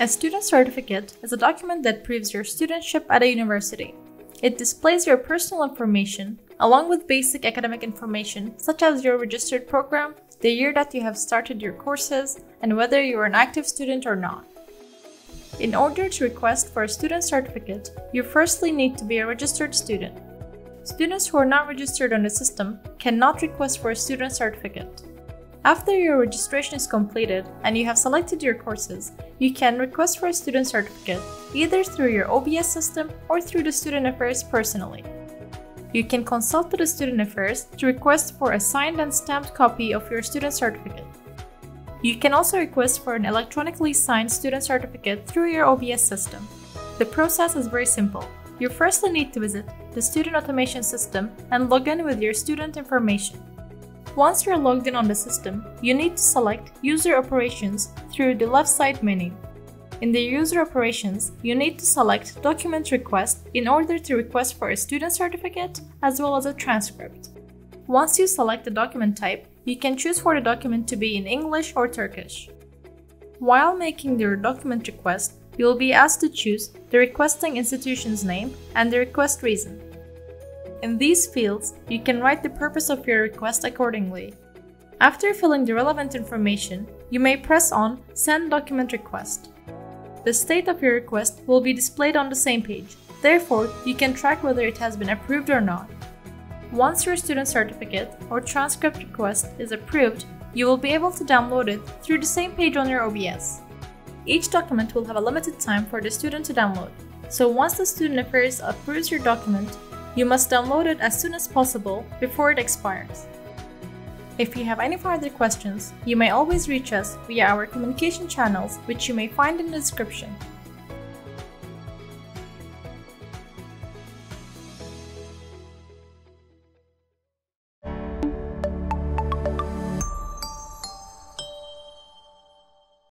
A student certificate is a document that proves your studentship at a university. It displays your personal information along with basic academic information such as your registered program, the year that you have started your courses, and whether you are an active student or not. In order to request for a student certificate, you firstly need to be a registered student. Students who are not registered on the system cannot request for a student certificate. After your registration is completed and you have selected your courses, you can request for a student certificate either through your OBS system or through the Student Affairs personally. You can consult to the Student Affairs to request for a signed and stamped copy of your student certificate. You can also request for an electronically signed student certificate through your OBS system. The process is very simple. You firstly need to visit the Student Automation system and log in with your student information. Once you're logged in on the system, you need to select User Operations through the left side menu. In the User Operations, you need to select Document Request in order to request for a student certificate as well as a transcript. Once you select the document type, you can choose for the document to be in English or Turkish. While making your document request, you will be asked to choose the requesting institution's name and the request reason. In these fields, you can write the purpose of your request accordingly. After filling the relevant information, you may press on Send Document Request. The state of your request will be displayed on the same page, therefore, you can track whether it has been approved or not. Once your student certificate or transcript request is approved, you will be able to download it through the same page on your OBS. Each document will have a limited time for the student to download, so once the Student Affairs approves your document, you must download it as soon as possible before it expires. If you have any further questions, you may always reach us via our communication channels which you may find in the description.